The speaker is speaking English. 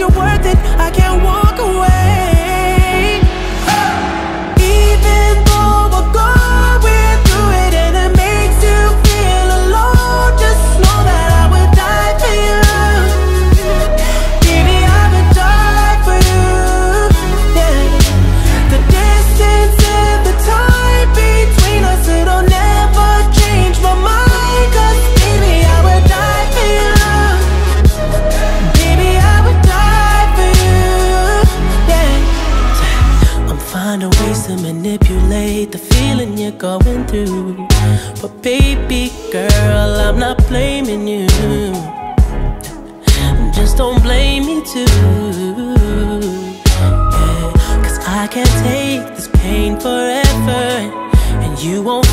know that I'm finding ways to manipulate the feeling you're going through. But baby girl, I'm not blaming you. Just don't blame me too. Yeah, Cause I can't take this pain forever. And you won't